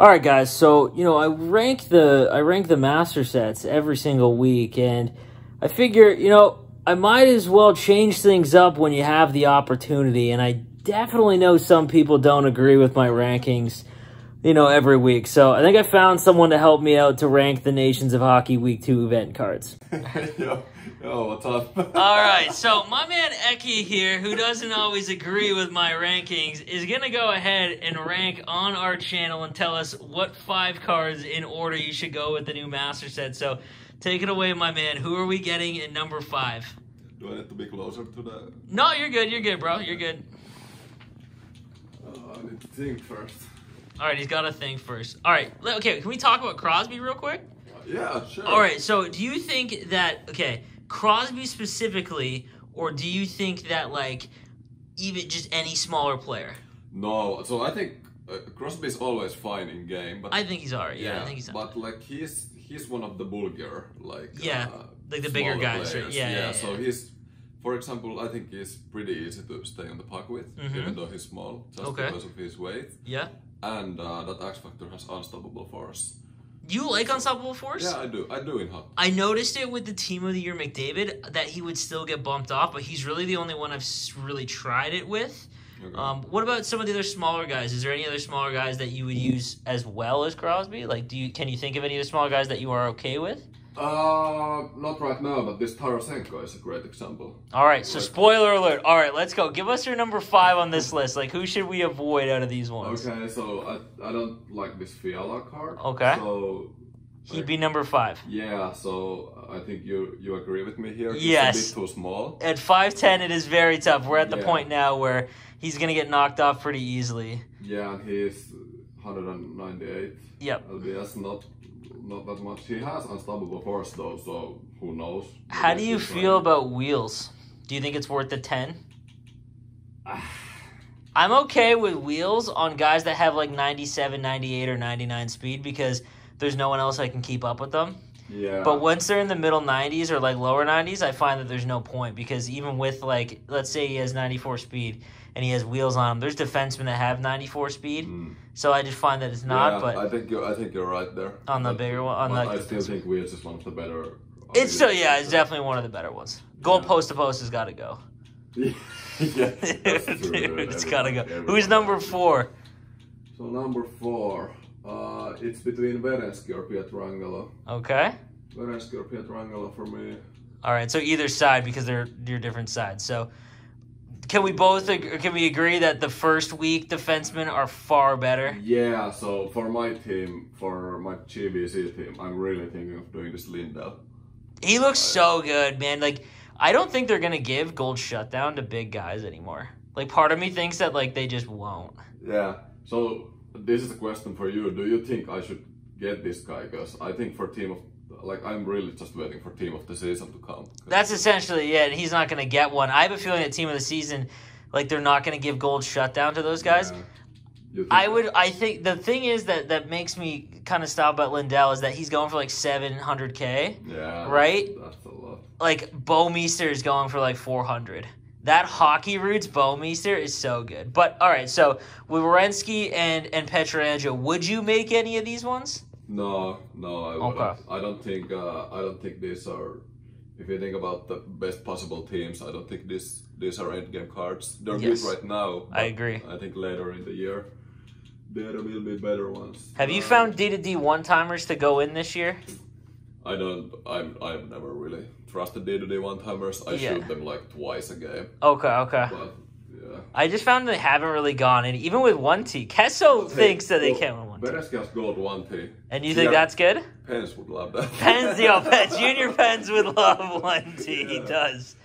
All right, guys. So you know, I rank the I rank the master sets every single week, and I figure you know I might as well change things up when you have the opportunity. And I definitely know some people don't agree with my rankings, you know, every week. So I think I found someone to help me out to rank the Nations of Hockey Week Two event cards. yo, yo, what's up? All right, so my man Eki here, who doesn't always agree with my rankings, is gonna go ahead and rank on our channel and tell us what five cards in order you should go with the new master set. So, take it away, my man. Who are we getting in number five? Do I need to be closer to the? No, you're good. You're good, bro. You're good. Uh, I need to think first. All right, he's got a thing first. All right, okay. Can we talk about Crosby real quick? Yeah, sure. All right. So, do you think that okay, Crosby specifically, or do you think that like even just any smaller player? No, so I think uh, Crosby is always fine in game, but I think he's alright. Yeah, I think he's but like he's he's one of the bulkier like Yeah, uh, like the bigger guys, right? Yeah, yeah, yeah. So he's, for example, I think he's pretty easy to stay on the puck with, Mhm. even though he's small, just Okay. because of his weight, yeah. And uh, that X Factor has unstoppable force. You like Unstoppable Force? Yeah, I do. I do in hockey. I noticed it with the Team of the Year McDavid that he would still get bumped off, but he's really the only one I've really tried it with. Okay. Um, what about some of the other smaller guys? Is there any other smaller guys that you would use as well as Crosby? Like, do you can you think of any of the smaller guys that you are okay with? Uh, not right now, but this Tarasenko is a great example. All right, so Like- spoiler alert. All right, let's go. Give us your number five on this list. Like, who should we avoid out of these ones? Okay, so I, I don't like this Fiala card. Okay. So He'd be number five. yeah, so I think you you agree with me here. He's Yes. a bit too small. At five ten, it is very tough. We're at the Yeah. point now where he's gonna get knocked off pretty easily. Yeah, and he's 198 Yep. LBS, not not that much. He has unstoppable force though, so who knows? How do you feel about wheels? Do you think it's worth the 10? I'm okay with wheels on guys that have like 97, 98, or 99 speed because there's no one else I can keep up with them. Yeah. But once they're in the middle 90s or like lower 90s, I find that there's no point because even with like, let's say he has 94 speed and he has wheels on him, there's defensemen that have 94 speed. Mm. So I just find that it's not, yeah, but I think you're I think you're right there. on the But- bigger one, on but like I still think Wheels is one of the better. it's still, yeah, it's definitely one of the better ones. Goal post to post has got to go. yeah, it's gotta go. Everyone- Who's number four? So number four, uh, it's between Werenski or Pietrangelo. Okay. Werenski or Pietrangelo for me. All right. So either side because they're you're different sides. So can we both ag- can we agree that the first week defensemen are far better? Yeah, so for my team, for my GBC team, I'm really thinking of doing this Lindell. He looks so good, man. Like I don't think they're gonna give gold shutdown to big guys anymore. Like part of me thinks that like they just won't. Yeah, so this is a question for you. Do you think I should get this guy? Because I think for team of, like, I'm really just waiting for team of the season to come. That's essentially it. and He's not gonna get one. I have a feeling that team of the season, like they're not gonna give gold shutdown to those guys. Yeah. I would. I think the thing is that that makes me kind of stop about Lindell is that he's going for like seven hundred k. Yeah. right? That's, that's a lot. Like Bouwmeester is going for like four hundred. That hockey roots Bouwmeester is so good. But all right, so with Werenski and and Pietrangelo, would you make any of these ones? No, no, I wouldn't. Okay. I don't think. Uh, I don't think these are. If you think about the best possible teams, I don't think this these are end game cards. They're Yes. good right now. I agree. I think later in the year, there will be better ones. Have you Uh, found D to D one timers to go in this year? I don't. I'm. I've never really trusted D to D one timers. I Yeah. shoot them like twice a game, Okay, okay. but yeah. I just found they haven't really gone in, even with one T. Kesso thinks that they Well, can't win one T. Werenski has gold one T. And you think Yeah. that's good? Pens would love that. Pens, yo, Pens, Junior Pens would love one T. He does.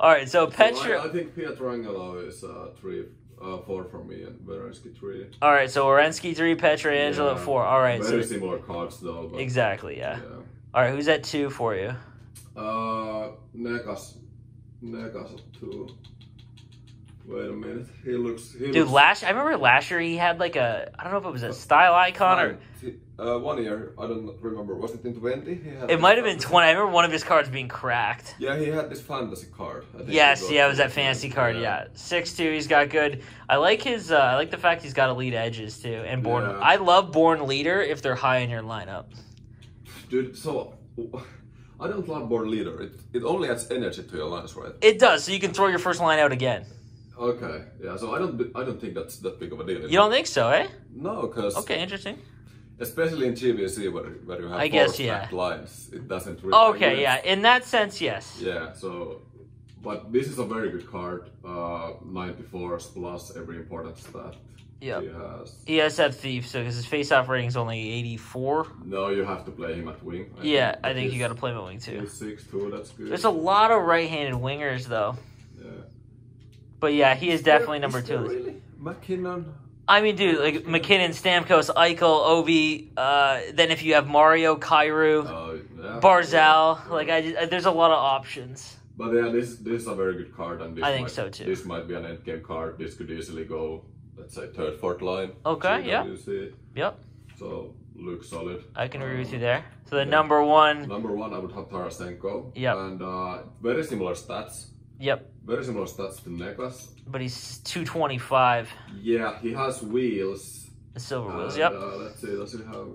All right, so So Petra. I, I think Pietrangelo is uh, three, uh, four for me, and Werenski three. All right, so Werenski three, Pietrangelo at Yeah. four. All right, Very so similar cards though. But, exactly, yeah. yeah. All right, who's at two for you? Uh, Necas, Necas at two. Wait a minute. He looks. He Dude, looks last I remember last year he had like a I don't know if it was a style icon or. Uh, one year, I don't remember. Was it in twenty? It might have been twenty. I remember one of his cards being cracked. Yeah, he had this fantasy card. I think Yes, yeah, it was that fantasy card. Yeah, six two. He's got good. I like his. Uh, I like the fact he's got elite edges too. And born. Yeah. I love born leader if they're high in your lineup. Dude, so I don't love born leader. It it only adds energy to your lines, right? It does, so you can throw your first line out again. Okay, yeah. So I don't I don't think that's that big of a deal. You don't think so, eh? No, because Okay, interesting. especially in GBC where, where you have I guess, yeah. lines, it doesn't really. Okay, yeah. In that sense, yes. Yeah. So, but this is a very good card. Uh, 94s plus every important stat. Yeah. He has. He has that thief, so because his face-off rating is only eighty-four. No, you have to play him at wing. Yeah, but I think you got to play him at wing too. Six two. That's good. There's a lot of right-handed wingers though, Yeah. But yeah, he is definitely number two. Really, MacKinnon. I mean, dude, like MacKinnon, Stamkos, Eichel, Ovi. Uh, then if you have Mario, Kairu, Uh, yeah. Barzal, like I, just, there's a lot of options. But yeah, this this is a very good card, and this I think might, so, too. This might be an end game card. This could easily go, let's say, third, fourth line. Okay, yeah. Yep, So looks solid. I can agree with Uh, you there. So the yeah. number one, Number one, I would have Tarasenko. Yeah. And uh, very similar stats. yep, Very similar stats to Neklas. but he's 225. Yeah, he has wheels. The silver and, wheels. Yep, Uh, let's see, does he have?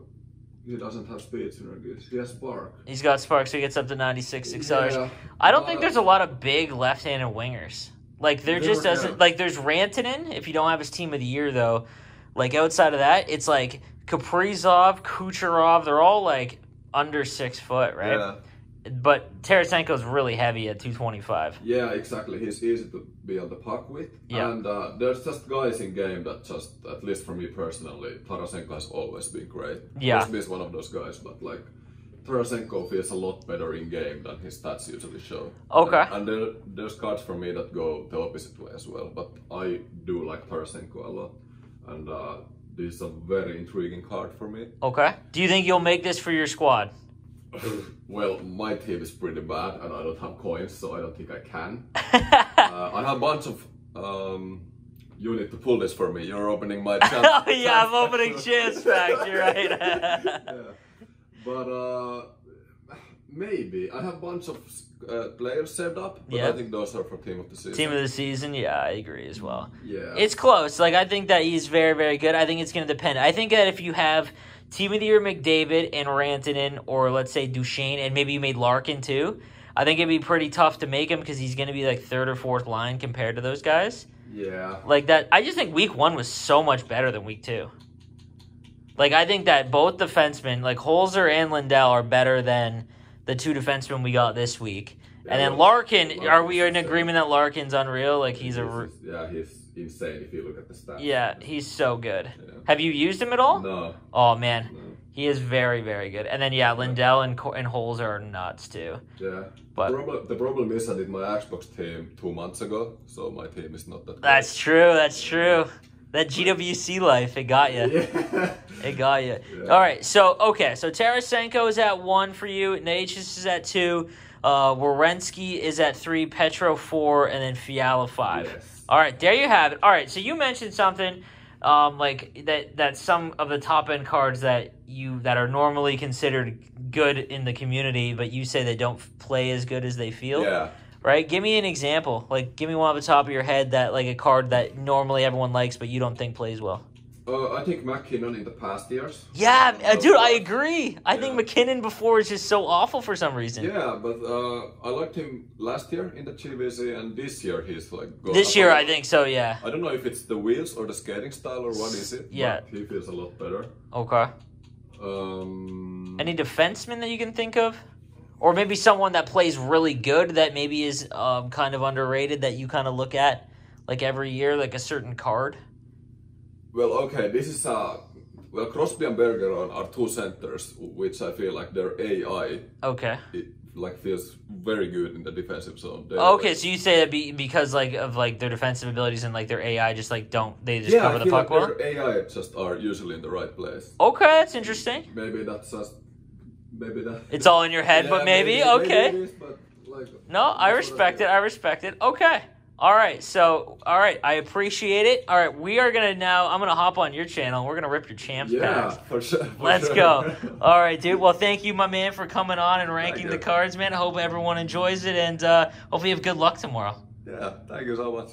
He doesn't have speed synergies. He has spark. he's got sparks, so he gets up to 96 acceleration. Yeah, I don't think uh, there's a lot of big left-handed wingers. Like there just doesn't yeah. like there's Rantanen. If you don't have his team of the year though, like outside of that, it's like Kaprizov, Kucherov. They're all like under six foot, right? Yeah, But Tarasenko's really heavy at 225. yeah, exactly. He's easy to be on the puck with. Yeah. And uh, there's just guys in game that just, at least for me personally, Tarasenko has always been great. Yeah. Crosby is one of those guys, but like Tarasenko feels a lot better in game than his stats usually show. Okay. And, and there, there's cards for me that go the opposite way as well, but I do like Tarasenko a lot, and uh, this is a very intriguing card for me. Okay. Do you think you'll make this for your squad? well, my team is pretty bad, and I don't have coins, so I don't think I can. uh, I have a bunch of. Um, you need to pull this for me. You're opening my chance. oh yeah, I'm opening chance facts. You're right. yeah. But uh, maybe I have a bunch of uh, players saved up, but Yeah. I think those are for team of the season. Team of the season. Yeah, I agree as well. yeah. It's close. Like I think that he's very, very good. I think it's going to depend. I think that if you have Team of the Year McDavid and Rantanen, or let's say Duchene, and maybe you made Larkin too, I think it'd be pretty tough to make him because he's going to be like third or fourth line compared to those guys. yeah. Like that, I just think Week One was so much better than Week Two. Like I think that both defensemen, like Holzer and Lindell, are better than the two defensemen we got this week. And then Yeah, Larkin, are we in agreement that Larkin's unreal? Like he's a, He's- r- yeah, he's insane if you look at the stats. yeah, he's so good. Yeah. Have you used him at all? No, Oh man, no. he is very very good. And then yeah, Lindell and and Holzer are nuts too. Yeah. But- the, problem, the problem is I did my Xbox team two months ago, so my team is not that. That's true. That's true. That GWC life, it got you. Yeah. It got you. Yeah. All right. So okay. So Tarasenko is at one for you. Necas is at two. Uh, Werenski is at three. Petro four, and then Fiala five. Yes. All right. There you have it. All right. So you mentioned something. Um, like that, that some of the top end cards that you that are normally considered good in the community, but you say they don't play as good as they feel. Yeah. Right? Give me an example. Like, give me one off the top of your head that like a card that normally everyone likes, but you don't think plays well. Uh, I think MacKinnon in the past years. Yeah, uh, dude, I agree. I think Yeah. MacKinnon before is just so awful for some reason. Yeah, but uh, I liked him last year in the GVC, and this year he's like. gone This year, I, think so. Yeah. I don't know if it's the wheels or the skating style or what is it. Yeah. He feels a lot better. Okay. Um, Any defenseman that you can think of, or maybe someone that plays really good that maybe is um, kind of underrated that you kind of look at like every year, like a certain card. Well, okay, this is uh well Crosby and Bergeron are two centers, which I feel like their AI Okay. it like feels very good in the defensive zone. They Okay, so you say that be, because like of like their defensive abilities and like their AI just like don't they just yeah, cover I the puck like well? their AI just are usually in the right place. Okay, that's interesting. Maybe that's just maybe that. It's all in your head, Yeah, but maybe, okay. it is, but like No, I respect it. I respect it. Okay. All right, so all right, I appreciate it. All right, we are gonna now. I'm gonna hop on your channel. We're gonna rip your champs Yeah, packs. for sure. for Let's sure. go. All right, dude. Well, thank you, my man, for coming on and ranking the cards, man. I hope everyone enjoys it, and uh, hopefully you have good luck tomorrow. Yeah, thank you so much.